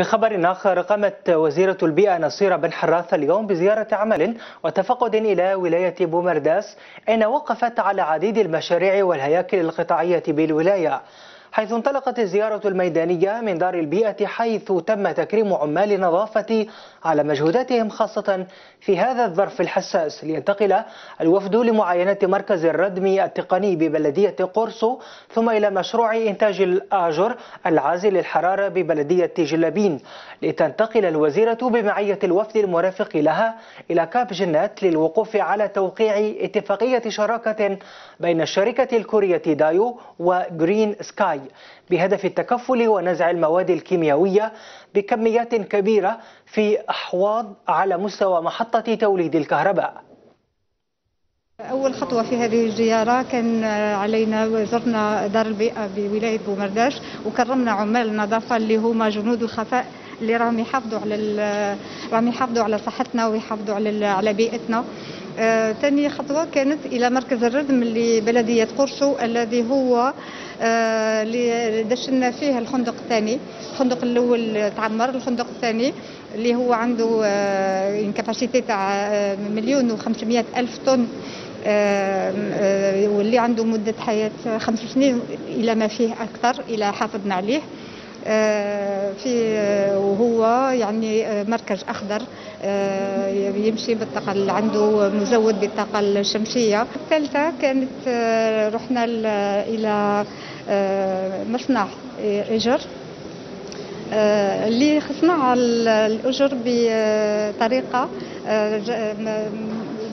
في خبر آخر قامت وزيرة البيئة نصيرة بن حراث اليوم بزيارة عمل وتفقد إلى ولاية بومرداس أين وقفت على عديد المشاريع والهياكل القطاعية بالولاية. حيث انطلقت الزيارة الميدانية من دار البيئة حيث تم تكريم عمال النظافة على مجهوداتهم خاصة في هذا الظرف الحساس. لينتقل الوفد لمعاينة مركز الردم التقني ببلدية قرصو ثم إلى مشروع إنتاج الآجر العازل للحرارة ببلدية جلابين. لتنتقل الوزيرة بمعية الوفد المرافق لها إلى كاب جنات للوقوف على توقيع اتفاقية شراكة بين الشركة الكورية دايو و Green Sky بهدف التكفل ونزع المواد الكيميائية بكميات كبيرة في أحواض على مستوى محطة توليد الكهرباء. أول خطوة في هذه الزيارة كان علينا زرنا دار البيئة بولاية بومرداش وكرمنا عمال النظافة اللي هما جنود الخفاء اللي راهم يحافظوا على راهم يحافظوا على صحتنا ويحافظوا على على بيئتنا. ثاني آه خطوة كانت إلى مركز الردم لبلدية قرصو الذي هو آه اللي دشنا فيه الخندق الثاني. الخندق الأول تعمر الخندق الثاني اللي هو عنده آه كاباسيتي تاع مليون وخمسمائة ألف طن آه آه واللي عنده مدة حياة خمس سنين إلى ما فيه أكثر إلى حافظنا عليه آه في وهو يعني مركز أخضر يمشي بالطاقة اللي عنده مزود بالطاقة الشمسية. الثالثة كانت رحنا إلى مصنع إجر اللي صنع الأجر بطريقة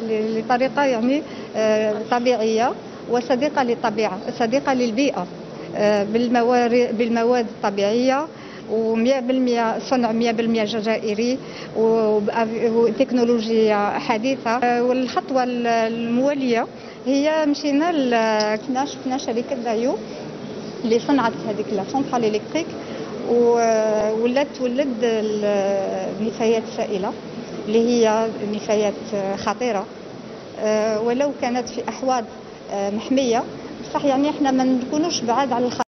لطريقة يعني طبيعية وصديقة للطبيعة صديقة للبيئة. بالموارد بالمواد الطبيعية و100% صنع 100% جزائري وتكنولوجيا حديثة. والخطوة الموالية هي مشينا كنا شفنا شركة دايو اللي صنعت هذيك la centrale électrique ولات تولد النفايات السائلة اللي هي نفايات خطيرة. ولو كانت في أحواض محمية بصح يعني إحنا ما نكونوش بعاد على الخطر